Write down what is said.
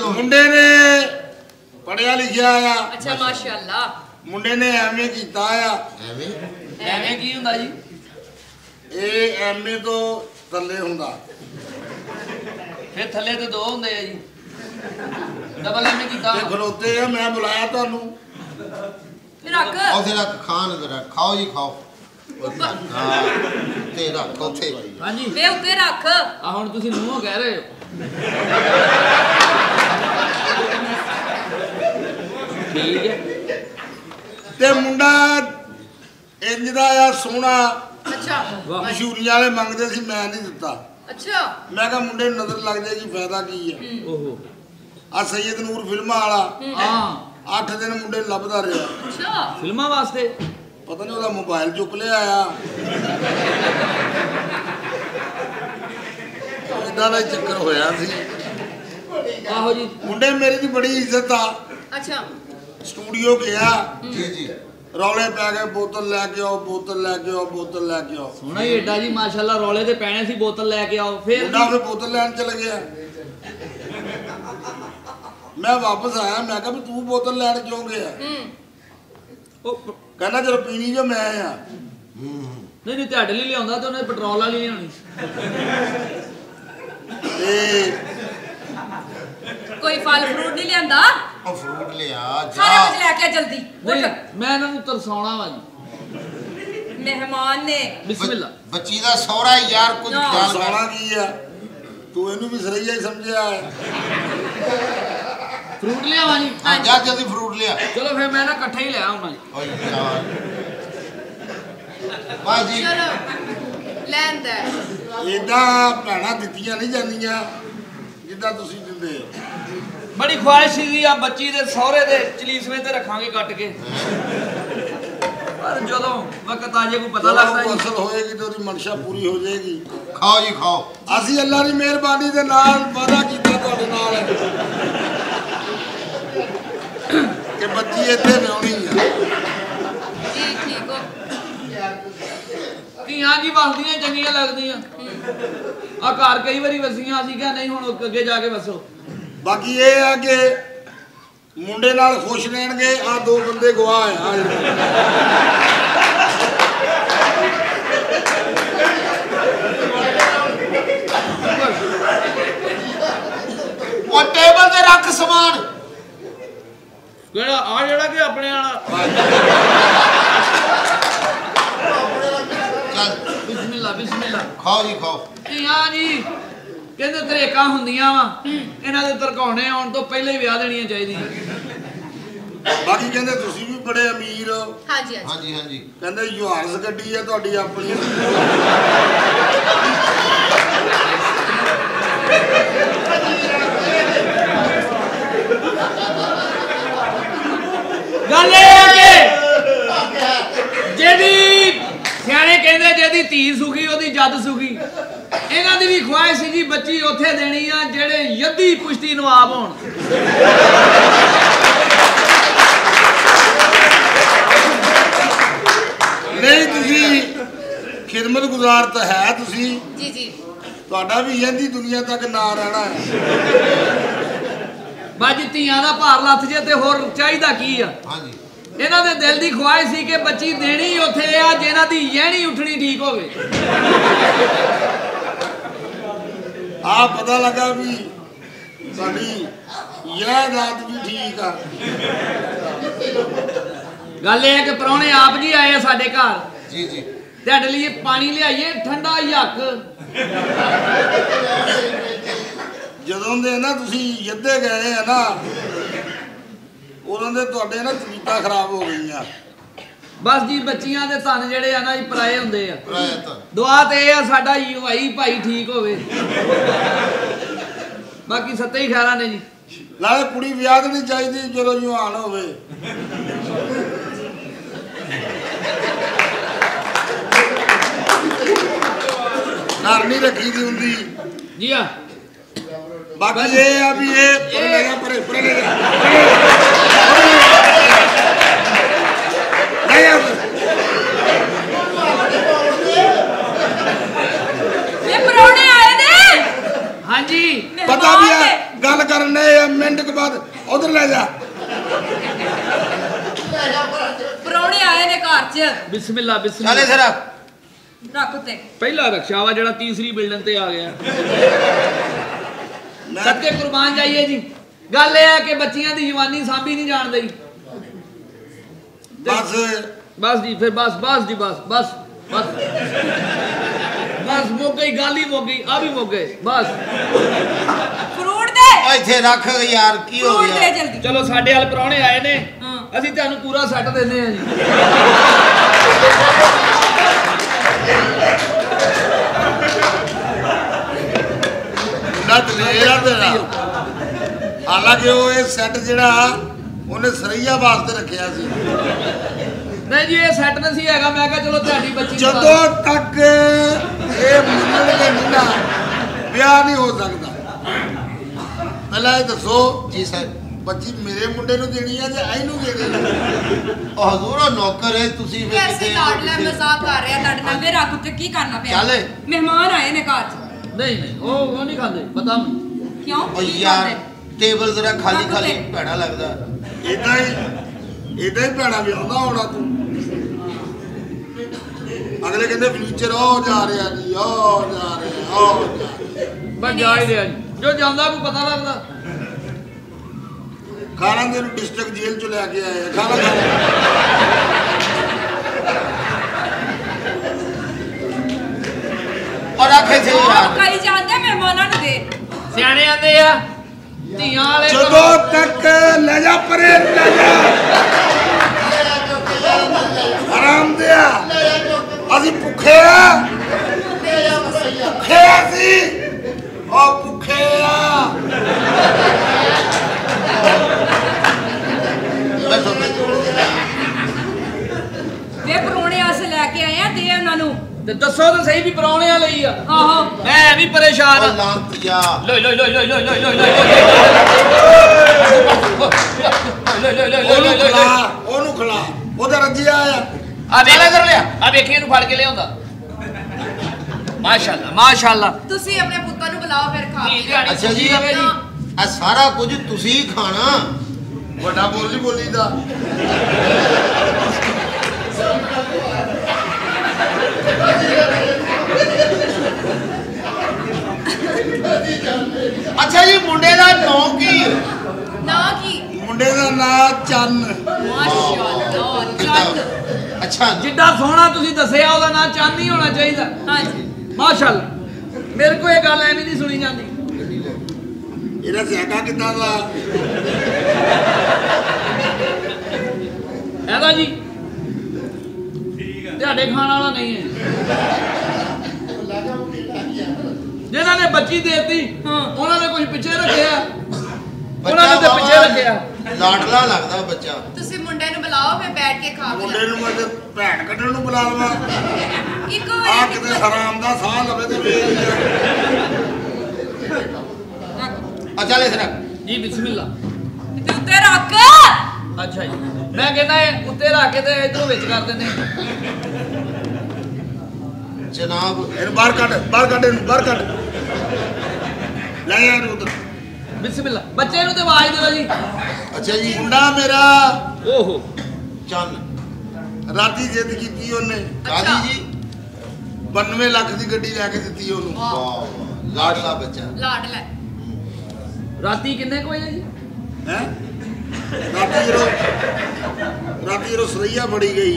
ਮੁੰਡੇ ਨੇ ਪੜਿਆ ਲਿਖਿਆ ਆ। ਅੱਛਾ ਮਾਸ਼ਾਅੱਲਾ। ਮੁੰਡੇ ਨੇ ਐਮਏ ਕੀਤਾ ਆ। ਐਵੇਂ ਐਵੇਂ ਕੀ ਹੁੰਦਾ ਜੀ? ਇਹ ਐਮਏ ਤੋਂ ਥੱਲੇ ਹੁੰਦਾ। ਫਿਰ ਥੱਲੇ ਤੇ ਦੋ ਹੁੰਦੇ ਆ ਜੀ। ਡਬਲ ਐਵੇਂ ਕੀਤਾ ਤੇ ਖਲੋਤੇ ਆ ਮੈਂ ਬੁਲਾਇਆ ਤੁਹਾਨੂੰ। ਰੱਖ। ਉਹਦੇ ਨਾਲ ਖਾਣ ਜਰਾ ਖਾਓ ਜੀ ਖਾਓ। ਹਾਂ ਤੇ ਰੱਖ ਉੱਥੇ। ਹਾਂਜੀ। ਵੇ ਉੱਤੇ ਰੱਖ। ਆ ਹੁਣ ਤੁਸੀਂ ਮੂੰਹੋਂ ਕਹਿ ਰਹੇ ਹੋ। ਠੀਕ ਹੈ। ਤੇ ਮੁੰਡਾ ਇੰਜ ਦਾ ਆ ਸੋਹਣਾ। ਅੱਛਾ। ਮਸ਼ਹੂਰੀਆਂ ਵਾਲੇ ਮੰਗਦੇ ਸੀ ਮੈਂ ਨਹੀਂ ਦਿੱਤਾ। ਅੱਛਾ। ਮੈਂ ਕਿਹਾ ਮੁੰਡੇ ਨੂੰ ਨਜ਼ਰ ਲੱਗ ਜਾਏਗੀ ਫਾਇਦਾ ਕੀ ਹੈ। ਓਹੋ। ਆ ਸੈਯਦ ਨੂਰ ਫਿਲਮਾਂ ਵਾਲਾ। ਹਾਂ। 8 ਦਿਨ ਮੁੰਡੇ ਲੱਭਦਾ ਰਿਹਾ। ਅੱਛਾ। ਫਿਲਮਾਂ ਵਾਸਤੇ? ਪਤਾ ਨਹੀਂ ਉਹਦਾ ਮੋਬਾਈਲ ਚੁੱਕ ਲਿਆ ਆ। ਇਦਾਂ ਦਾ ਚੱਕਰ ਹੋਇਆ ਸੀ। ਆਹੋ ਜੀ। ਮੁੰਡੇ ਮੇਰੀ ਦੀ ਬੜੀ ਇੱਜ਼ਤ ਆ। ਅੱਛਾ। ਸਟੂਡੀਓ ਗਿਆ। ਜੀ ਜੀ। ਰੌਲੇ ਪੈ ਗਏ ਬੋਤਲ ਲੈ ਕੇ ਆਓ ਬੋਤਲ ਲੈ ਕੇ ਆਓ ਬੋਤਲ ਲੈ ਕੇ ਆਓ। ਸੋਹਣਾ ਹੀ ਏਡਾ ਜੀ ਮਾਸ਼ਾਅੱਲਾ ਰੌਲੇ ਤੇ ਪੈਣੇ ਸੀ ਬੋਤਲ ਲੈ ਕੇ ਆਓ ਫਿਰ ਮੁੰਡਾ ਫਿਰ ਬੋਤਲ ਲੈਣ ਚਲ ਗਿਆ। ਮੈਂ ਵਾਪਸ ਆਇਆ ਮੈਂ ਕਿਹਾ ਵੀ ਤੂੰ ਬੋਤਲ ਲੈਣ ਕਿਉਂ ਗਿਆ? ਹੂੰ। ਉਹ ਕਹਿੰਦਾ ਜਦੋਂ ਪੀਣੀ ਜੋ ਮੈਂ ਆ। ਹੂੰ। ਨਹੀਂ ਨਹੀਂ ਤੁਹਾਡੇ ਲਈ ਲਿਆਉਂਦਾ ਤੇ ਉਹਨੇ ਪੈਟਰੋਲ ਵਾਲੀ ਲਿਆਉਣੀ। ਤੇ ਕੋਈ ਫਲ ਫਰੂਟ ਨਹੀਂ ਲਿਆਂਦਾ? ਉਹ ਫਰੂਟ ਲਿਆ ਸਾਰਾ ਕੁਝ ਜਾ ਲੈ ਕੇ ਆ ਜਲਦੀ ਨਹੀਂ ਉੱਠ ਮੈਂ ਇਹਨਾਂ ਨੂੰ ਤਰਸਾਉਣਾ ਵਾ ਜੀ। ਮਹਿਮਾਨ ਨੇ। ਬਿਸਮਿਲ੍ਲਾ। ਬੱਚੀ ਦਾ ਸਹੁਰਾ ਯਾਰ ਕੁਝ ਨਾ। ਖਿਆਲ ਸੋਣਾ ਕੀ ਆ? ਤੂੰ ਇਹਨੂੰ ਵੀ ਸਰਈਆ ਹੀ ਸਮਝਿਆ ਹੈ। ਫਰੂਟ ਲਿਆਵਾਂ ਜੀ। ਹਾਂ ਜਾ ਜਲਦੀ ਫਰੂਟ ਲਿਆ। ਚਲੋ ਫਿਰ ਮੈਂ ਨਾ ਇਕੱਠਾ ਹੀ ਲਿਆ ਆਉਣਾ ਜੀ। ਓਏ ਯਾਰ। ਵਾਹ ਜੀ। ਚਲੋ ਲੈਂਦਾ ਇਦਾਂ ਭੈਣਾਂ ਦਿੱਤੀਆਂ ਨਹੀਂ ਜਾਂਦੀਆਂ ਜਿੱਦਾਂ ਤੁਸੀਂ ਦਿੰਦੇ ਹੋ। ਬੜੀ ਖੁਆਇਸ਼ ਸੀਗੀ ਆ ਬੱਚੀ ਦੇ ਸਹੁਰੇ ਦੇ ਚਲੀਸਵੇਂ ਤੇ ਰੱਖਾਂਗੇ ਕੱਟ ਕੇ। ਪਰ ਜਦੋਂ ਵਕਤ ਆ ਜੇ ਕੋਈ ਪਤਾ ਲੱਗਦਾ ਜੀ। ਅਸਲ ਹੋਏਗੀ ਤੇ ਉਹਦੀ ਮਨਸ਼ਾ ਪੂਰੀ ਹੋ ਜਾਏਗੀ। ਖਾਓ ਜੀ ਖਾਓ। ਅਸੀਂ ਅੱਲਾ ਦੀ ਮਿਹਰਬਾਨੀ ਦੇ ਨਾਲ ਵਾਅਦਾ ਕੀਤਾ ਤੁਹਾਡੇ ਨਾਲ। ਕਿ ਬੱਚੀ ਇੱਥੇ ਵਿਆਹਣੀ ਆ। ਜੀ ਠੀਕ ਹੋ। ਧੀਆਂ ਜੀ ਵਸਦੀਆਂ ਚੰਗੀਆਂ ਲੱਗਦੀਆਂ। ਆ ਘਰ ਕਈ ਵਾਰੀ ਵਸੀਆਂ ਅਸੀਂ ਕਿਹਾ ਨਹੀਂ ਹੁਣ ਅੱਗੇ ਜਾ ਕੇ ਵਸੋ। ਬਾਕੀ ਇਹ ਆ ਕਿ ਮੁੰਡੇ ਨਾਲ ਖੁਸ਼ ਰਹਿਣਗੇ ਆ ਦੋ ਬੰਦੇ ਗਵਾਹ ਆ। ਉਹ ਟੇਬਲ ਤੇ ਰੱਖ ਸਮਾਨ। ਕਿਹੜਾ ਆ ਜਿਹੜਾ ਕਿ ਆਪਣੇ ਵਾਲਾ ਚੱਲ ਬਿਸਮਿਲ੍ਲਾ ਬਿਸਮਿਲ੍ਲਾ ਖਾਓ ਜੀ ਖਾਓ। ਧੀਆਂ ਜੀ। ਕਹਿੰਦੇ ਤਰੇਕਾਂ ਹੁੰਦੀਆਂ ਵਾ। ਇਹਨਾਂ ਦੇ ਤਰਕਾਉਣੇ ਆਉਣ ਤੋਂ ਪਹਿਲਾਂ ਹੀ ਵਿਆਹ ਦੇਣੀਆਂ ਚਾਹੀਦੀਆਂ। ਬਾਕੀ ਕਹਿੰਦੇ ਤੁਸੀਂ ਵੀ ਬੜੇ ਅਮੀਰ ਹੋ। ਹਾਂਜੀ ਹਾਂਜੀ। ਹਾਂਜੀ ਹਾਂਜੀ। ਕਹਿੰਦੇ ਯੁਹਾਰਸ ਗੱਡੀ ਆ ਤੁਹਾਡੀ ਆਪਣੀ। ਗੱਲ ਇਹ ਹੈ ਕਿ ਜਿਹਦੀ ਸਿਆਣੇ ਕਹਿੰਦੇ ਜਿਹਦੀ ਧੀ ਸੁਖੀ ਉਹਦੀ ਜੱਦ ਸੁਖੀ। ਇਹਨਾਂ ਦੀ ਵੀ ਖੁਆਇਸ਼ ਸੀ ਜੀ ਬੱਚੀ ਉੱਥੇ ਦੇਣੀ ਆ ਜਿਹੜੇ ਯੱਦੀ ਪੁਸ਼ਤੀ ਨਵਾਬ ਹੋਣ ਨਹੀਂ ਤੁਸੀਂ ਖਿਦਮਤ ਗੁਜ਼ਾਰ ਤਾਂ ਹੈ ਤੁਸੀਂ। ਜੀ ਜੀ। ਤੁਹਾਡਾ ਵੀ ਇਹਦੀ ਦੁਨੀਆ ਤੱਕ ਨਾਂ ਰਹਿਣਾ ਹੈ। ਬਾਜੀ ਧੀਆਂ ਦਾ ਭਾਰ ਲੱਥ ਜੇ ਤੇ ਹੋਰ ਚਾਹੀਦਾ ਕੀ ਆ? ਹਾਂਜੀ। ਇਹਨਾਂ ਦੇ ਦਿਲ ਦੀ ਖੁਆਇਸ਼ ਸੀ ਕਿ ਬੱਚੀ ਦੇਣੀ ਉੱਥੇ ਆ ਜਿਹਨਾਂ ਦੀ ਯਹਿਣੀ ਉੱਠਣੀ ਠੀਕ ਹੋਵੇ। ਆ ਪਤਾ ਲੱਗਾ ਵੀ ਸਾਡੀ ਇਹ ਰਾਤ ਵੀ ਠੀਕ ਆ। ਗੱਲ ਇਹ ਹੈ ਕਿ ਪ੍ਰਾਹੁਣੇ ਆਪ ਜੀ ਆਏ ਆ ਸਾਡੇ ਘਰ। ਜੀ ਜੀ। ਤੁਹਾਡੇ ਲਈ ਪਾਣੀ ਲਿਆਈਏ ਠੰਡਾ ਯੱਕ। ਜਦੋਂ ਦੇ ਨਾ ਤੁਸੀਂ ਯੱਦੇ ਗਏ ਆ ਨਾ ਉਦੋਂ ਦੇ ਤੁਹਾਡੇ ਨਾ ਤਬੀਤਾਂ ਖਰਾਬ ਹੋ ਗਈਆਂ। ਬਸ ਜੀ ਬੱਚੀਆਂ ਦੇ ਧਨ ਜਿਹੜੇ ਆ ਨਾ ਜੀ ਪਰਾਏ ਹੁੰਦੇ ਆ। ਦੁਆ ਤੇ ਇਹ ਆ ਸਾਡਾ ਭਾਈ ਭਾਈ ਠੀਕ ਹੋਵੇ। ਬਾਕੀ ਸੱਤੇ ਹੀ ਖੈਰਾਂ ਨੇ ਜੀ। ਨਾਲੇ ਕੁੜੀ ਵਿਆਹ ਦੇਣੀ ਚਾਹੀਦੀ ਜਦੋਂ ਜਵਾਨ ਹੋਵੇ। ਘਰ ਨਹੀਂ ਰੱਖੀ ਦੀ ਹੁੰਦੀ। ਜੀ ਆ ਬਾਕੀ ਇਹ ਆ ਵੀ ਇਹ ਪਰੇ ਪਰੇ ਲੈ ਜਾ ਲੈ ਜਾ ਇਹ ਪਰੋਣੇ ਆਏ ਨੇ ਹਾਂਜੀ ਪਤਾ ਵੀ ਆ ਮਹਿਮਾਨ ਨੇ। ਗੱਲ ਬਾਅਦ ਉਧਰ ਲੈ ਜਾ ਪਰੌਣੇ ਆਏ ਨੇ ਘਰ 'ਚ ਬਿਸਮਿਲ੍ਲਾ ਚੱਲ ਬਿਸਮਿਲ੍ਲਾ ਇੱਥੇ ਰੱਖ ਰੱਖ ਉੱਤੇ। ਪਹਿਲਾ ਰਕਸ਼ਾ ਵਾ ਜਿਹੜਾ ਤੀਸਰੀ ਬਿਲਡਿੰਗ ਤੇ ਆ ਗਿਆ। ਸੱਚੇ ਕੁਰਬਾਨ ਜਾਈਏ ਜੀ। ਗੱਲ ਇਹ ਹੈ ਕਿ ਬੱਚੀਆਂ ਦੀ ਜਵਾਨੀ ਸਾਂਭੀ ਨਹੀਂ ਜਾਣ ਦਈ। ਬਸ। ਬਸ ਜੀ ਫਿਰ ਬਸ ਬਸ ਜੀ ਬਸ ਬਸ ਬਸ। ਬਸ ਮੁੱਕ ਗਈ ਗੱਲ ਹੀ ਮੁੱਕ ਗਈ ਆ ਵੀ ਮੁੱਕ ਗਏ ਬਸ। ਫਰੂਟ ਦੇ। ਓ ਇੱਥੇ ਰੱਖ ਯਾਰ ਕੀ ਹੋ ਗਿਆ? ਚਲੋ ਸਾਡੇ ਵਾਲ ਪ੍ਰਾਹੁਣੇ ਆਏ ਨੇ। ਅਸੀਂ ਤੁਹਾਨੂੰ ਪੂਰਾ ਸੈੱਟ ਦਿੰਦੇ ਆ ਜੀ। ਆ ਹਾਲਾਂਕਿ ਉਹ ਇਹ ਸੈੱਟ ਜਿਹੜਾ ਉਹਨੇ ਸਰਈਆ ਵਾਸਤੇ ਰੱਖਿਆ ਸੀ। ਨਹੀਂ ਜੀ ਇਹ ਸੈੱਟ ਨਹੀਂ ਸੀ ਹੈਗਾ। ਮੈਂ ਕਿਹਾ ਚਲੋ ਤੁਹਾਡੀ ਬੱਚੀ ਜਦੋਂ ਤੱਕ ਇਹ ਮੰਨਣਗੇ ਨਹੀਂ ਨਾ ਵਿਆਹ ਨਹੀਂ ਹੋ ਸਕਦਾ। ਪਹਿਲਾਂ ਇਹ ਦੱਸੋ। ਜੀ ਸਰ ਬੱਚੀ ਮੇਰੇ ਮੁੰਡੇ ਨੂੰ ਦੇਣੀ ਆ ਜਾਂ ਇਹਨੂੰ ਦੇਣੀ ਉਹ ਹਜ਼ੂਰ ਉਹ ਨੌਕਰ ਹੈ ਤੁਸੀਂ ਵੀ ਕਿਤੇ- ਲਾਡ ਲੈ ਮਜ਼ਾਕ ਕਰ ਰਿਹਾ ਤੁਹਾਡੇ ਨਾਲ ਵੇ ਰੱਖ ਉੱਤੇ ਕੀ ਕਰਨਾ ਪਿਆ? ਚੱਲ। ਮਹਿਮਾਨ ਆਏ ਨੇ ਘਰ 'ਚ। ਨਹੀਂ ਨਹੀਂ ਉਹ ਉਹ ਨਹੀਂ ਖਾਂਦੇ ਪਤਾ ਮੈਨੂੰ। ਕਿਉਂ? ਕੀ ਯਾਰ ਕਰਦੇ? ਟੇਬਲ ਜ਼ਰਾ ਖਾਲੀ ਖਾਲੀ। ਭੈੜਾ ਲੱਗਦਾ। ਇਦਾਂ ਹੀ ਇਦਾਂ ਹੀ ਭੈਣਾ ਵਿਆਹੁੰਦਾ ਹੋਣਾ ਤੂੰ। ਅਗਲੇ ਕਹਿੰਦੇ ਫਿਊਚਰ ਉਹ ਜਾ ਰਿਹਾ ਜੀ ਉਹ ਜਾ ਰਿਹਾ ਉਹ ਜਾ ਰਿਹਾ। ਬਸ ਜਾ ਹੀ ਰਿਹਾ ਜੀ। ਜੋ ਜਾਂਦਾ ਕੋਈ ਪਤਾ ਲੱਗਦਾ। ਖਾਣਾ ਦੇ ਨੂੰ ਡਿਸਟ੍ਰਿਕਟ ਜੇਲ੍ਹ ਚ ਲੈ ਕੇ ਆਏ ਆ। ਖਾਣਾ ਔਰ ਇੱਥੇ ਉਹ ਯਾਰ ਕਈ ਜਾਂਦੇ ਮਹਿਮਾਨਾਂ ਨੂੰ ਦੇ ਸਿਆਣੇ ਆਂਦੇ ਆ ਧੀਆਂ ਵਾਲੇ ਜਦੋਂ ਤੱਕ ਲੈ ਜਾ ਪਰੇ ਲੈ ਜਾ ਆਰਾਮ ਦਿਆ ਅਸੀਂ ਭੁੱਖੇ ਆ ਭੁੱਖੇ ਆ ਅਸੀਂ ਉਹ ਭੁੱਖੇ ਆ ਬੈਠੋ ਬੈਠੋ ਵੇ ਪਰੌਣੇ ਆਸੇ ਲੈ ਕੇ ਆਏ ਆ ਦੇ ਉਹਨਾਂ ਨੂੰ ਤੇ ਦੱਸੋ ਤਾਂ ਸਹੀ ਵੀ ਪਰੌਣਿਆਂ ਲਈ ਆ ਆਹੋ ਮੈਂ ਵੀ ਪਰੇਸ਼ਾਨ ਆ ਲਾਂਤੀਆ ਲੋਈ ਲੋਈ ਲੋਈ ਲੋਈ ਲੋਈ ਲੋਈ ਲੋਈ ਉਹਨੂੰ ਖਿਲਾ ਉਹਨੂੰ ਖਿਲਾ ਉਹਦਾ ਰੱਜਿਆ ਆ ਆ ਵੇਖ ਕਰ ਲਿਆ ਆ ਵੇਖੀ ਇਹਨੂੰ ਫੜ ਕੇ ਲਿਆਉਂਦਾ ਮਾਸ਼ਾਅੱਲਾ ਮਾਸ਼ਾਅੱਲਾ ਤੁਸੀਂ ਆਪਣੇ ਪੁੱਤਾਂ ਨੂੰ ਬੁਲਾਓ ਫਿਰ ਖਾ ਦਿਹਾੜੀ ਅੱਛਾ ਜੀ। ਆ ਸਾਰਾ ਕੁਝ ਤੁਸੀਂ ਖਾਣਾ ਵੱਡਾ ਬੋਲੀ ਬੋਲੀ ਦਾ ਅੱਛਾ ਜੀ ਮੁੰਡੇ ਦਾ ਨਾਂ ਕੀ? ਨਾ ਕੀ? ਮੁੰਡੇ ਦਾ ਨਾਂ ਚੰਨ। ਮਾਸ਼ਾਅੱਲਾ ਚੱਲ ਅੱਛਾ। ਜੀ ਜਿੱਡਾ ਸੋਹਣਾ ਤੁਸੀਂ ਦੱਸਿਆ ਉਹਦਾ ਨਾਂ ਚਾਂਦੀ ਹੋਣਾ ਚਾਹੀਦਾ। ਹਾਂਜੀ। ਮਾਸ਼ਾਅੱਲਾ। ਮੇਰੇ ਇਹ ਗੱਲ ਐਵੇਂ ਨਹੀਂ ਸੁਣੀ ਜਾਂਦੀ। ਇਹਦਾ ਸਿਆਕਾ ਕਿੱਦਾਂ ਦਾ? ਇਹਦਾ ਜੀ। ਤੁਹਾਡੇ ਖਾਣ ਵਾਲਾ ਨਹੀਂ ਹੈ। ਜਿਹਨਾਂ ਨੇ ਬੱਚੀ ਦੇਤੀ। ਉਹਨਾਂ ਨੇ ਕੁਝ ਪਿੱਛੇ ਰੱਖਿਆ। ਉਹਨਾਂ ਨੇ ਤੇ ਪਿੱਛੇ ਰੱਖਿਆ। ਲਾਡਲਾ ਲੱਗਦਾ ਬੱਚਾ। ਤੁਸੀਂ ਮੁੰਡੇ ਨੂੰ ਬੁਲਾਓ ਫਿਰ ਬੈਠ ਕੇ ਖਾ ਪੀ ਮੁੰਡੇ ਨੂੰ ਮੈਂ ਤੇ ਭੈਣ ਕੱਢਣ ਨੂੰ ਬੁਲਾ ਲਵਾਂ। ਇੱਕੋ ਆ ਕਿਤੇ ਹਰਾਮ ਦਾ ਸਾਹ ਲਵੇ ਤੇ ਆ ਚੱਲ ਇੱਥੇ ਰੱਖ ਜੀ ਬਿਸਮਿਲ੍ਲਾ। ਤੇ ਉੱਤੇ ਰੱਖ। ਅੱਛਾ ਜੀ। ਮੈਂ ਕਹਿੰਦਾ ਇਹ ਉੱਤੇ ਰੱਖ ਕੇ ਤੇ ਇਧਰੋਂ ਵਿੱਚ ਕਰ ਦਿੰਦੇ ਜਨਾਬ ਇਹਨੂੰ ਬਾਹਰ ਕੱਢ ਬਾਹਰ ਕੱਢ ਇਹਨੂੰ ਬਾਹਰ ਕੱਢ। ਲੈ ਇਹਨੂੰ ਉਧਰ ਬਿਸਮਿਲ੍ਲਾ। ਬੱਚੇ ਨੂੰ ਤੇ ਆਵਾਜ਼ ਦਿਓ ਜੀ। ਅੱਛਾ ਜੀ ਮੁੰਡਾ ਮੇਰਾ। ਓਹੋ। ਚੰਨ ਰਾਤੀ ਜਿੱਦ ਕੀਤੀ ਉਹਨੇ। ਕਾਦੀ ਜੀ 92 ਲੱਖ ਦੀ ਗੱਡੀ ਲੈ ਕੇ ਦਿੱਤੀ ਉਹਨੂੰ। ਵਾਹ। ਵਾਹ, ਲਾਡਲਾ ਬੱਚਾ। ਲਾਡ ਲੈ ਰਾਤੀ ਕਿੰਨੇ ਕੁ ਵਜੇ ਜੀ? ਹੈ? ਰਾਤੀ ਜਦੋਂ ਰਾਤੀ ਜਦੋਂ ਸਰਈਆ ਫੜੀ ਗਈ।